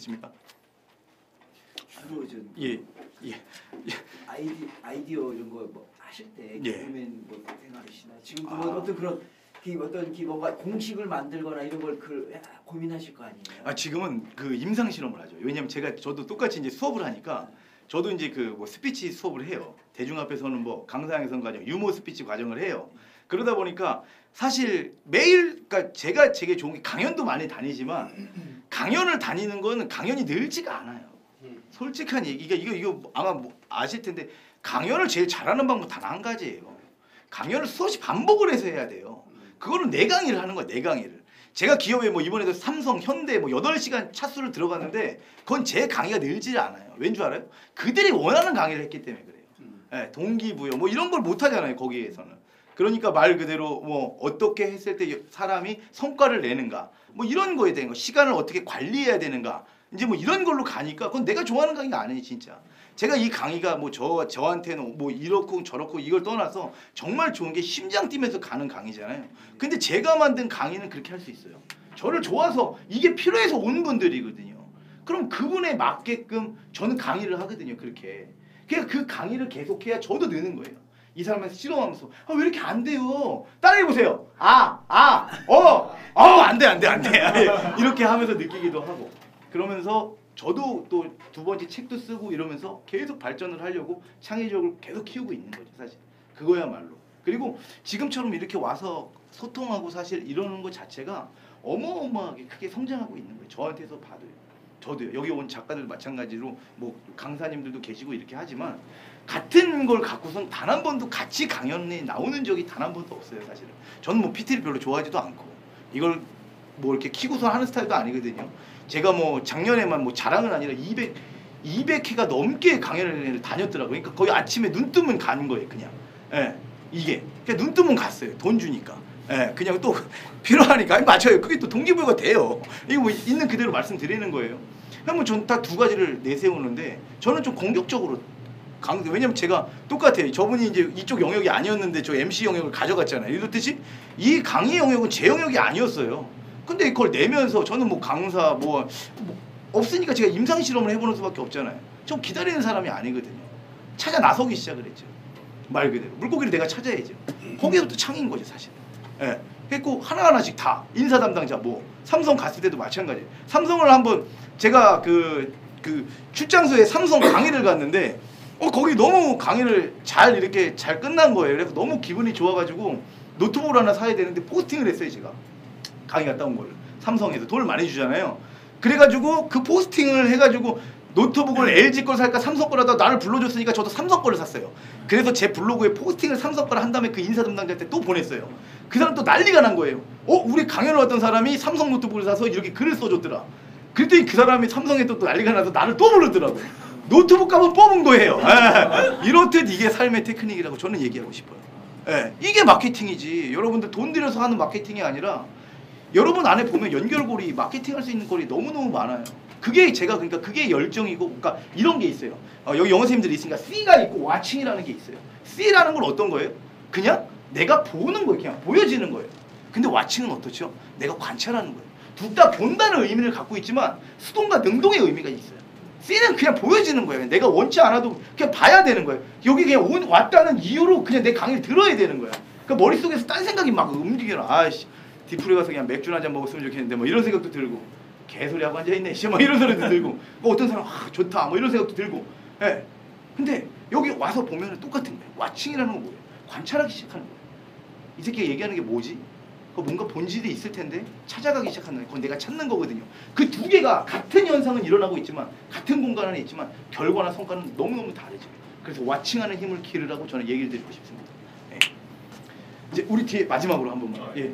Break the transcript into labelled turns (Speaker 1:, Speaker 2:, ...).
Speaker 1: 있습니까?
Speaker 2: 주로 좀
Speaker 1: 예, 예.
Speaker 2: 아이디 아이디어 이런 거 뭐 하실 때
Speaker 1: 예.
Speaker 2: 개그맨 뭐 생활이시나 지금
Speaker 1: 아.
Speaker 2: 뭐 어떤 그런 기 어떤 기 뭔가 공식을 만들거나 이런 걸 그 고민하실 거 아니에요?
Speaker 1: 아 지금은 그 임상 실험을 하죠. 왜냐면 제가 저도 똑같이 이제 수업을 하니까 저도 이제 그 뭐 스피치 수업을 해요. 대중 앞에서는 뭐 강사양성 과정, 유머 스피치 과정을 해요. 그러다 보니까 사실 매일 그러니까 제가 되게 좋은 게 강연도 많이 다니지만 강연을 다니는 거는 강연이 늘지가 않아요. 솔직한 얘기가 이거 이거 아마 뭐 아실 텐데 강연을 제일 잘하는 방법 단 한 가지예요. 강연을 수없이 반복을 해서 해야 돼요. 그거는 내 강의를 하는 거야, 내 강의를. 제가 기업에 뭐 이번에도 삼성, 현대 뭐 8시간 차수를 들어갔는데 그건 제 강의가 늘지 않아요. 왠 줄 알아요? 그들이 원하는 강의를 했기 때문에 그래요. 예, 동기부여 뭐 이런 걸 못 하잖아요, 거기에서는. 그러니까 말 그대로 뭐 어떻게 했을 때 사람이 성과를 내는가? 뭐 이런 거에 대한 거 시간을 어떻게 관리해야 되는가? 이제 뭐 이런 걸로 가니까 그건 내가 좋아하는 강의가 아니에요 진짜. 제가 이 강의가 뭐 저 저한테는 뭐 이렇고 저렇고 이걸 떠나서 정말 좋은 게 심장 뛰면서 가는 강의잖아요. 근데 제가 만든 강의는 그렇게 할 수 있어요. 저를 좋아서 이게 필요해서 온 분들이거든요. 그럼 그분에 맞게끔 저는 강의를 하거든요 그렇게. 그러니까 그 강의를 계속해야 저도 느는 거예요 이 사람한테 실험하면서 아 왜 이렇게 안 돼요? 따라해 보세요. 아, 아, 어, 어, 안 돼, 안 돼, 안 돼. 이렇게 하면서 느끼기도 하고 그러면서 저도 또 두 번째 책도 쓰고 이러면서 계속 발전을 하려고 창의력을 계속 키우고 있는 거죠, 사실. 그거야말로. 그리고 지금처럼 이렇게 와서 소통하고 사실 이러는 것 자체가 어마어마하게 크게 성장하고 있는 거예요. 저한테서 봐도요. 저도요. 여기 온 작가들 마찬가지로 뭐 강사님들도 계시고 이렇게 하지만 같은 걸 갖고선 단 한 번도 같이 강연에 나오는 적이 단 한 번도 없어요, 사실은. 저는 뭐 PT를 별로 좋아하지도 않고 이걸 뭐 이렇게 키고서 하는 스타일도 아니거든요. 제가 뭐 작년에만 뭐 자랑은 아니라 200 200회가 넘게 강연을 다녔더라고요. 그러니까 거의 아침에 눈 뜨면 가는 거예요, 그냥. 예. 이게. 그냥 눈 뜨면 갔어요. 돈 주니까. 예. 그냥 또 필요하니까 맞아요. 그게 또 동기부여가 돼요. 이거 뭐 있는 그대로 말씀드리는 거예요. 그러면 저는 딱두 가지를 내세우는데 저는 좀 공격적으로 강 왜냐면 제가 똑같아요. 저분이 이제 이쪽 영역이 아니었는데 저 MC 영역을 가져갔잖아요. 이렇듯이 이 강의 영역은 제 영역이 아니었어요. 근데 그걸 내면서 저는 뭐 강사 뭐, 뭐 없으니까 제가 임상 실험을 해보는 수밖에 없잖아요. 좀 기다리는 사람이 아니거든요. 찾아 나서기 시작을 했죠. 말 그대로 물고기를 내가 찾아야죠. 거기서부터 창인 거죠 사실. 예. 그리고 하나하나씩 다 인사 담당자 뭐 삼성 갔을 때도 마찬가지예요. 삼성을 한번 제가 그, 그 출장소에 삼성 강의를 갔는데 어 거기 너무 강의를 잘 이렇게 잘 끝난 거예요. 그래서 너무 기분이 좋아가지고 노트북을 하나 사야 되는데 posting을 했어요 제가 강의 갔다 온 걸 삼성에서 돈을 많이 주잖아요. 그래가지고 그 posting을 해가지고 노트북을 LG 걸 살까 삼성 거라도 나를 불러줬으니까 저도 삼성 거를 샀어요. 그래서 제 블로그에 posting을 삼성 거를 한 다음에 그 인사 담당자한테 또 보냈어요. 그 사람 또 난리가 난 거예요. 어 우리 강연을 왔던 사람이 삼성 노트북을 사서 이렇게 글을 써줬더라. 그랬더니 그 사람이 삼성에 또, 또 난리가 나서 나를 또 부르더라고요. 노트북 값은 뽑은 거예요. 예. 이렇듯 이게 삶의 테크닉이라고 저는 얘기하고 싶어요. 예. 이게 마케팅이지. 여러분들 돈 들여서 하는 마케팅이 아니라 여러분 안에 보면 연결고리 마케팅할 수 있는 거리 너무너무 많아요. 그게 제가 그러니까 그게 열정이고 그러니까 이런 게 있어요. 어, 여기 영어 선생님들이 있으니까 C가 있고 와칭이라는 게 있어요. C라는 건 어떤 거예요? 그냥 내가 보는 거예요. 그냥 보여지는 거예요. 근데 와칭은 어떻죠? 내가 관찰하는 거예요. 둘 다 본다는 의미를 갖고 있지만 수동과 능동의 의미가 있어요. C는 그냥 보여지는 거예요. 내가 원치 않아도 그냥 봐야 되는 거예요. 여기 그냥 온, 왔다는 이유로 그냥 내 강의를 들어야 되는 거야. 그러니까 머릿속에서 딴 생각이 막 움직여라. 아이씨, 디프리 가서 그냥 맥주 한 잔 먹었으면 좋겠는데 뭐 이런 생각도 들고 개소리 하고 앉아 있네. 씨, 뭐 이런 소리도 들고 뭐 어떤 사람 아, 좋다. 뭐 이런 생각도 들고 예. 근데 여기 와서 보면 똑같은 거예요. 와칭이라는 건 뭐예요? 관찰하기 시작하는 거예요. 이 새끼가 얘기하는 게 뭐지? 그 뭔가 본질이 있을 텐데 찾아가기 시작하는 그건 내가 찾는 거거든요. 그 두 개가 같은 현상은 일어나고 있지만 같은 공간 안에 있지만 결과나 성과는 너무너무 다르죠. 그래서 와칭하는 힘을 기르라고 저는 얘기를 드리고 싶습니다. 예. 이제 우리 뒤에 마지막으로 한 번만. 예.